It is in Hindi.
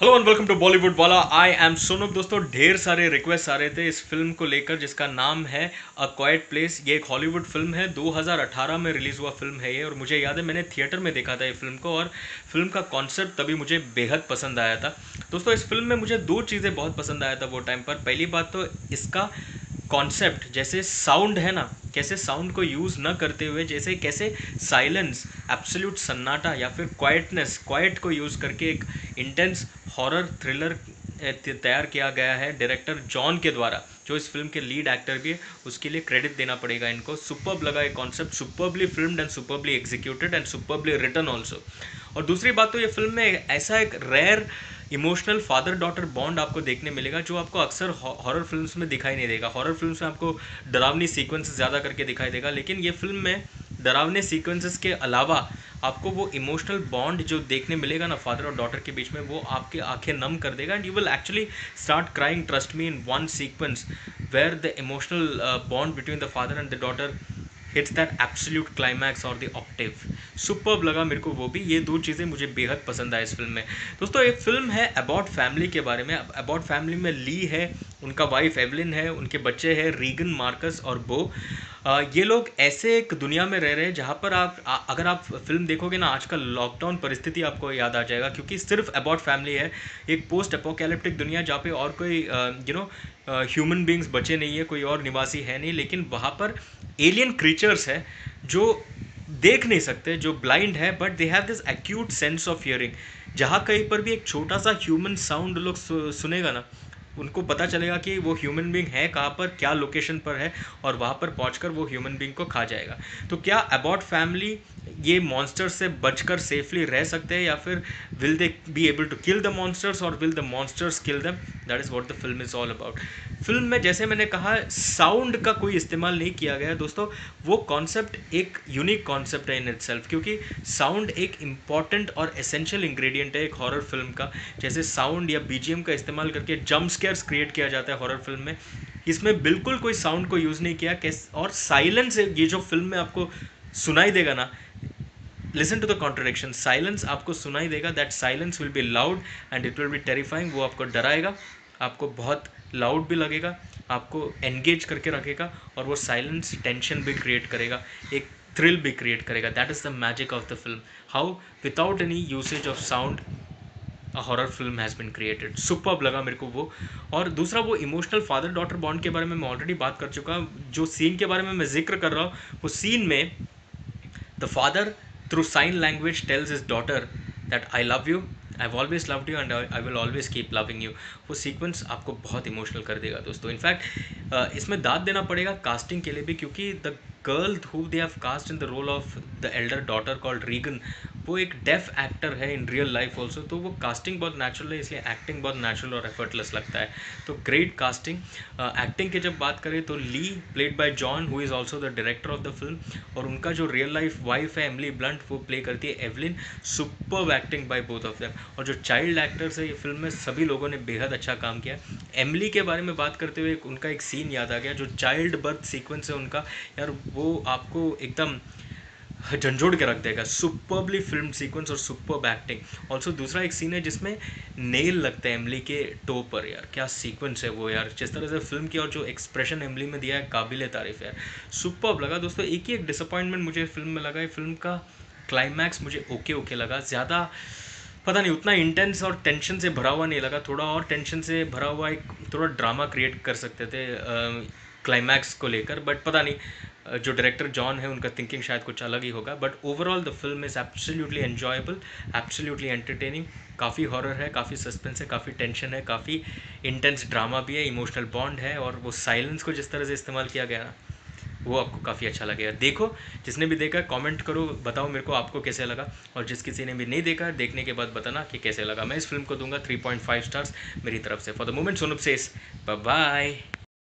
Hello and welcome to Bollywood वाला आई एम सोनम दोस्तों, ढेर सारे रिक्वेस्ट आ रहे थे इस फ़िल्म को लेकर, जिसका नाम है अ क्वाइट प्लेस ये एक हॉलीवुड फ़िल्म है। 2018 में रिलीज़ हुआ फ़िल्म है ये, और मुझे याद है, मैंने थिएटर में देखा था ये फ़िल्म को, और फ़िल्म का कॉन्सेप्ट तभी मुझे बेहद पसंद आया था। दोस्तों, इस फ़िल्म में मुझे दो चीज़ें बहुत पसंद आया था वो टाइम पर। पहली बात तो इसका कॉन्सेप्ट जैसे साउंड है ना, कैसे साउंड को यूज़ न करते हुए, जैसे कैसे साइलेंस एब्सोल्यूट सन्नाटा या फिर क्वाइटनेस क्वाइट को यूज़ करके एक इंटेंस हॉरर थ्रिलर तैयार किया गया है डायरेक्टर जॉन के द्वारा, जो इस फ़िल्म के लीड एक्टर भी उसके लिए क्रेडिट देना पड़ेगा इनको। सुपर्ब लगा ये concept superbly film and superbly executed and superbly written also और दूसरी बात तो ये फ़िल्म में ऐसा एक rare emotional father daughter bond आपको देखने मिलेगा, जो आपको अक्सर हॉरर फिल्म्स में दिखाई नहीं देगा। हॉरर फिल्म्स में आपको डरावनी सीक्वेंसेस ज़्यादा करके दिखाई देगा, लेकिन ये फ़िल्म में डरावने सीक्वेंसेस के अलावा आपको वो इमोशनल बॉन्ड जो देखने मिलेगा ना फादर और डॉटर के बीच में, वो आपके आँखें नम कर देगा and you will actually start crying trust me in one sequence where the emotional bond between the father and the daughter hits that absolute climax और द ऑक्टिव सुपर लगा मेरे को वो भी। ये दो चीज़ें मुझे बेहद पसंद आए इस फ़िल्म में। दोस्तों, एक फ़िल्म है अबाउट फैमिली के बारे में। अबाउट फैमिली में ली है, उनका वाइफ एवलिन है, उनके बच्चे हैं रीगन मार्कस और बो ये लोग ऐसे एक दुनिया में रह रहे हैं जहाँ पर आप अगर आप फ़िल्म देखोगे ना, आजकल लॉकडाउन परिस्थिति आपको याद आ जाएगा, क्योंकि सिर्फ़ अबाउट फैमिली है, एक पोस्ट अपोकैलिप्टिक दुनिया जहाँ पे और कोई यू नो ह्यूमन बींग्स बचे नहीं है, कोई और निवासी है नहीं, लेकिन वहाँ पर एलियन क्रीचर्स है जो देख नहीं सकते, जो ब्लाइंड है but they have this acute sense of hearing जहाँ कहीं पर भी एक छोटा सा ह्यूमन साउंड लोग सुनेगा ना उनको पता चलेगा कि वो ह्यूमन बींग है, कहाँ पर, क्या लोकेशन पर है और वहाँ पर पहुँच वो ह्यूमन बींग को खा जाएगा। तो क्या अबाउट फैमिली ये मॉन्स्टर्स से बचकर सेफली रह सकते हैं या फिर will they be able to kill the monsters और will the monsters kill them that is what the film is all about film में जैसे मैंने कहा साउंड का कोई इस्तेमाल नहीं किया गया दोस्तों। वो कॉन्सेप्ट एक यूनिक कॉन्सेप्ट है इन इट सेल्फ क्योंकि साउंड एक इंपॉर्टेंट और एसेंशियल इंग्रेडिएंट है एक हॉरर फ़िल्म का। जैसे साउंड या बीजीएम का इस्तेमाल करके जम्प स्केयर्स क्रिएट किया जाता है हॉरर फ़िल्म में। इसमें बिल्कुल कोई साउंड को यूज़ नहीं किया। कैस और साइलेंस ये जो फ़िल्म में आपको सुनाई देगा ना listen to the contradiction silence आपको सुनाई देगा. That silence will be loud and it will be terrifying वो आपको डराएगा. आपको बहुत लाउड भी लगेगा. आपको एंगेज करके रखेगा और वो साइलेंस टेंशन भी क्रिएट करेगा. एक थ्रिल भी क्रिएट करेगा. That is the magic of the film how without any usage of sound a horror film has been created super लगा मेरे को वो. और दूसरा वो इमोशनल फादर डॉटर बॉन्ड के बारे में मैं ऑलरेडी बात कर चुका जो सीन के बारे में मैं ज़िक्र कर रहा हूँ, वो सीन में the father through sign language tells is daughter that I love you I always loved you and I will always keep loving you वो सीक्वेंस आपको बहुत इमोशनल कर देगा दोस्तों। इनफैक्ट इसमें दाद देना पड़ेगा कास्टिंग के लिए भी क्योंकि the girl who they have cast in the role of the elder daughter called Regan वो एक डेफ एक्टर है इन रियल लाइफ ऑल्सो तो वो कास्टिंग बहुत नेचुरल है, इसलिए एक्टिंग बहुत नेचुरल और एफर्टलेस लगता है। तो ग्रेट कास्टिंग एक्टिंग की जब बात करें तो Lee played by John who is also the director of the film और उनका जो रियल लाइफ वाइफ है एमली ब्लंट वो प्ले करती है Evelyn super acting by both of them और जो चाइल्ड एक्टर्स है ये फ़िल्म में सभी लोगों ने बेहद अच्छा काम किया। एमली के बारे में बात करते हुए उनका एक सीन याद आ गया, जो चाइल्ड बर्थ सीक्वेंस है उनका। यार वो आपको एकदम झंझोड़ के रख देगा। सुपरबली फ़िल्म सीक्वेंस और सुपर एक्टिंग ऑल्सो दूसरा एक सीन है जिसमें नेल लगता है एमली के टो पर, यार। क्या सीक्वेंस है वो, यार। जिस तरह से फ़िल्म की और जो एक्सप्रेशन एमली में दिया है, काबिल तारीफ़, यार। सुपर लगा दोस्तों। एक ही एक डिसअपॉइंटमेंट मुझे फ़िल्म में लगा फ़िल्म का क्लाइमैक्स मुझे ओके ओके लगा। ज़्यादा पता नहीं, उतना इंटेंस और टेंशन से भरा हुआ नहीं लगा। थोड़ा और टेंशन से भरा हुआ एक थोड़ा ड्रामा क्रिएट कर सकते थे क्लाइमैक्स को लेकर। बट पता नहीं जो डायरेक्टर जॉन है, उनका थिंकिंग शायद कुछ अलग ही होगा but overall the film is absolutely enjoyable absolutely entertaining काफ़ी हॉरर है, काफ़ी सस्पेंस है, काफ़ी टेंशन है, काफ़ी इंटेंस ड्रामा भी है इमोशनल बॉन्ड है, और वो साइलेंस को जिस तरह से इस्तेमाल किया गया ना वो आपको काफ़ी अच्छा लगेगा। देखो, जिसने भी देखा कमेंट करो, बताओ मेरे को आपको कैसे लगा, और जिस किसी ने भी नहीं देखा, देखने के बाद बताना कि कैसे लगा। मैं इस फ़िल्म को दूँगा 3.5 स्टार्स मेरी तरफ़ से। फॉर द मोमेंट सोनुप सेस बाय